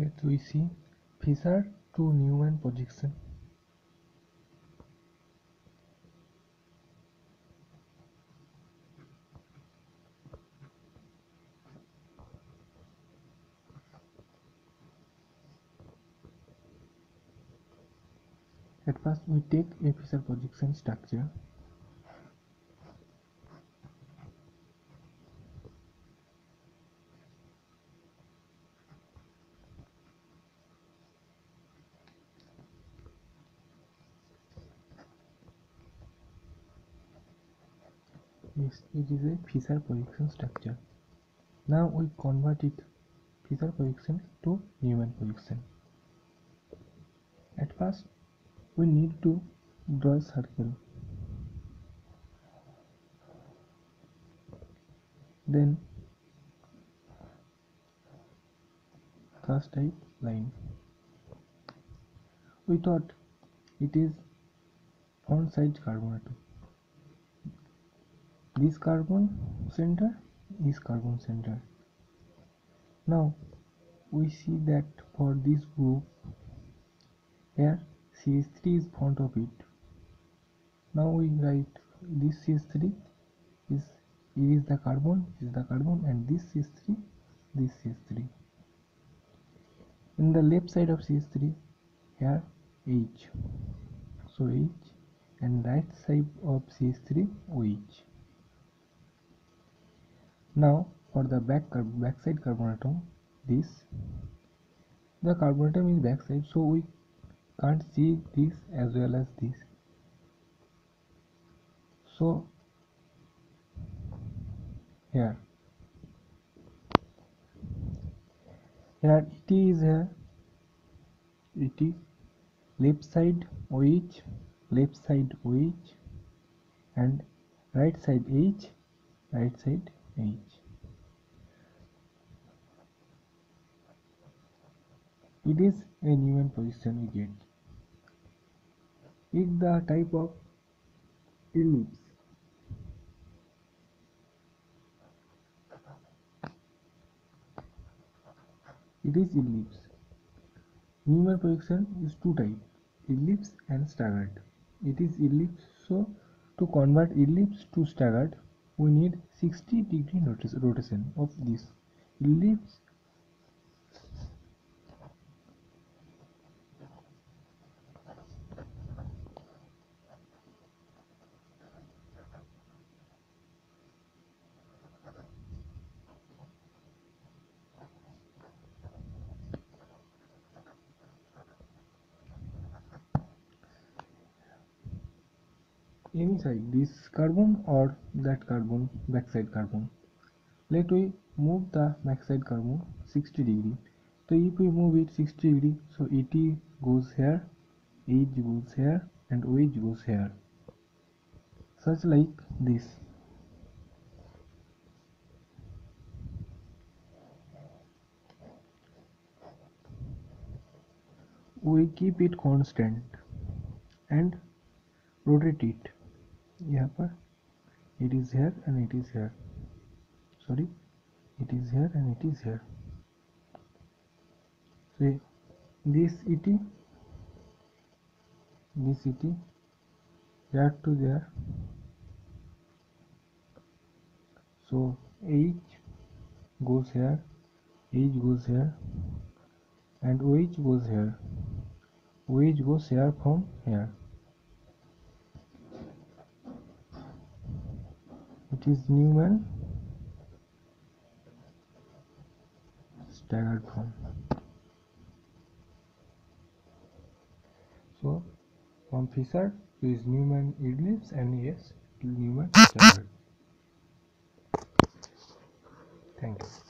let we see. Fischer to Newman projection. At first we take a Fischer projection structure Yes, it is a Fischer projection structure. Now we convert it Fischer projection to Newman projection. At first we need to draw a circle. Then first type line. We thought it is on side carbon atom this carbon center is carbon center. Now we see that for this group here CH3 is front of it. Now we write this CH3 is it is the carbon is the carbon and this CH3 this CH3 in the left side of CH3 here H. So H and right side of CH3 OH now for the back backside carbon atom this. The carbon atom is backside so we can't see this as well as this. So here. Here it is here it is left side OH left side OH and right side H right side It is a Newman position we get. If the type of eclipse it is eclipse. Newman projection is two types eclipse and staggered. It is eclipse so to convert eclipse to staggered we need 60 degree notice rotation of this eclipse any side this carbon or that carbon backside carbon. Let we move the backside carbon 60 degree. So if we move it 60 degree so et goes here H goes here and OH goes here. Such like this. We keep it constant and rotate it यहाँ पर it is here and it is here sorry it is here and it is here so this et this et there to there so h goes here h goes here and oh goes here oh goes here from here It is Newman. Staggered form. So from Fischer is Newman eclipse and yes Newman staggered. Thank you